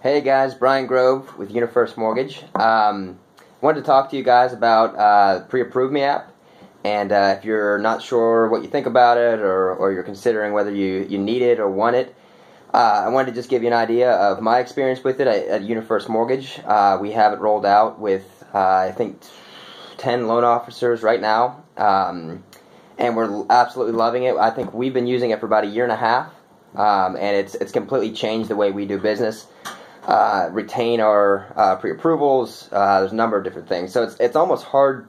Hey guys, Brian Grove with UniFirst Mortgage. Um, wanted to talk to you guys about uh, Pre-Approve Me app, and uh, if you're not sure what you think about it, or, or you're considering whether you, you need it or want it, uh, I wanted to just give you an idea of my experience with it at, at UniFirst Mortgage. Uh, we have it rolled out with uh, I think 10 loan officers right now, um, and we're absolutely loving it. I think we've been using it for about a year and a half, um, and it's it's completely changed the way we do business. Uh, retain our uh, pre-approvals. Uh, there's a number of different things, so it's it's almost hard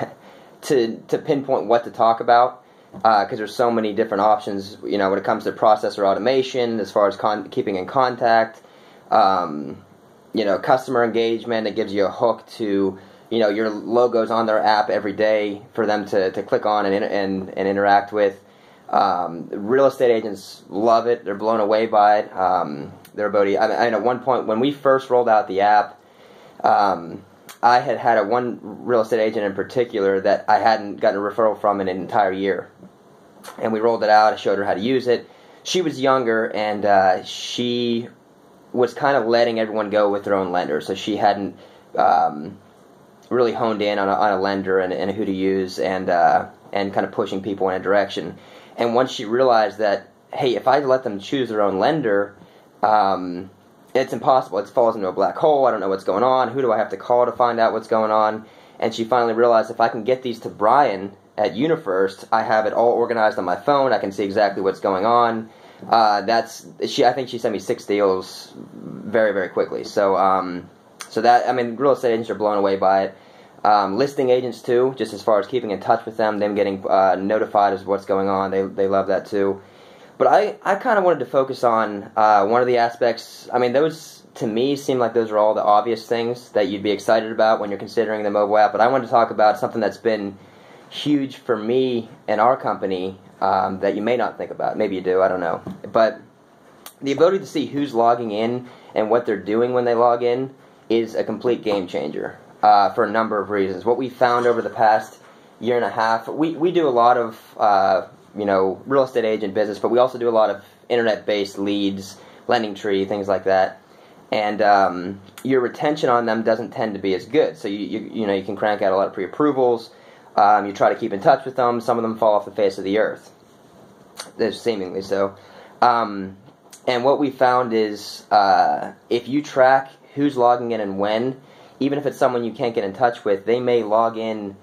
to to pinpoint what to talk about because uh, there's so many different options. You know, when it comes to processor automation, as far as con- keeping in contact, um, you know, customer engagement. It gives you a hook to you know your logos on their app every day for them to, to click on and and, and interact with. Um, real estate agents love it; they're blown away by it. Um, they're about. I mean, at one point when we first rolled out the app, um, I had had a one real estate agent in particular that I hadn't gotten a referral from in an entire year, and we rolled it out. I showed her how to use it. She was younger, and uh, she was kind of letting everyone go with their own lender, so she hadn't um, really honed in on a, on a lender and, and, who to use, and uh, and kind of pushing people in a direction. And once she realized that, hey, if I let them choose their own lender, um, it's impossible. It falls into a black hole. I don't know what's going on. Who do I have to call to find out what's going on? And she finally realized if I can get these to Brian at UniFirst, I have it all organized on my phone. I can see exactly what's going on. Uh, that's she. I think she sent me six deals very very quickly. So um, so that I mean, real estate agents are blown away by it. Um, listing agents too, just as far as keeping in touch with them, them getting uh, notified as what's going on. They they love that too. But I, I kind of wanted to focus on uh, one of the aspects. I mean, those to me seem like those are all the obvious things that you'd be excited about when you're considering the mobile app. But I wanted to talk about something that's been huge for me and our company um, that you may not think about. Maybe you do, I don't know. But the ability to see who's logging in and what they're doing when they log in is a complete game changer uh, for a number of reasons. What we found over the past year and a half, we, we do a lot of uh, you know real estate agent business, but we also do a lot of internet-based leads, LendingTree, things like that. And um, your retention on them doesn't tend to be as good. So you, you you know you can crank out a lot of pre-approvals. Um, you try to keep in touch with them. Some of them fall off the face of the earth. Seemingly so. Um, and what we found is uh, if you track who's logging in and when, even if it's someone you can't get in touch with, they may log in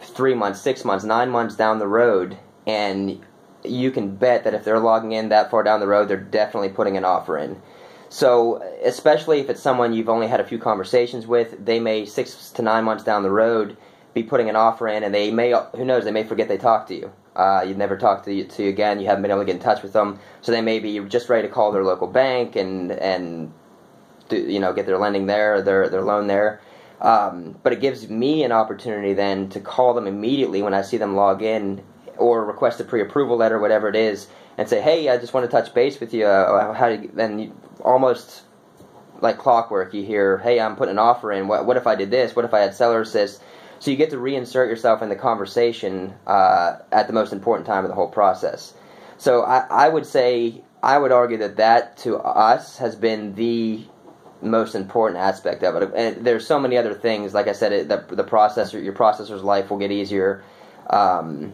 three months, six months, nine months down the road, and you can bet that if they're logging in that far down the road, they're definitely putting an offer in. So, especially if it's someone you've only had a few conversations with, they may six to nine months down the road be putting an offer in, and they may, who knows, they may forget they talked to you. Uh, you've never talked to you, to you again. You haven't been able to get in touch with them, so they may be just ready to call their local bank and and do, you know get their lending there, their their loan there. Um, but it gives me an opportunity then to call them immediately when I see them log in or request a pre-approval letter, whatever it is, and say, "Hey, I just want to touch base with you." Uh, how do you, then you, almost like clockwork, you hear, "Hey, I'm putting an offer in. What, what if I did this? What if I had seller assist?" So you get to reinsert yourself in the conversation uh, at the most important time of the whole process. So I, I would say, I would argue that that to us has been the most important aspect of it. And there's so many other things. Like I said, it, the, the processor, your processor's life will get easier. Um,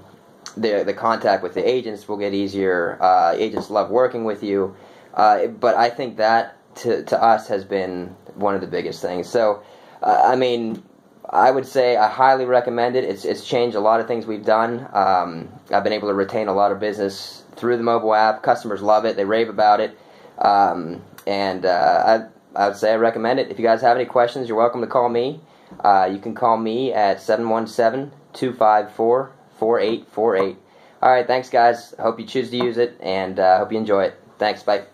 the the contact with the agents will get easier. Uh, agents love working with you, uh, but I think that to to us has been one of the biggest things. So, uh, I mean, I would say I highly recommend it. It's it's changed a lot of things we've done. Um, I've been able to retain a lot of business through the mobile app. Customers love it. They rave about it. Um, and uh, I I would say I recommend it. If you guys have any questions, you're welcome to call me. Uh, you can call me at 717-254-4848. All right, thanks guys. Hope you choose to use it and uh, hope you enjoy it. Thanks. Bye.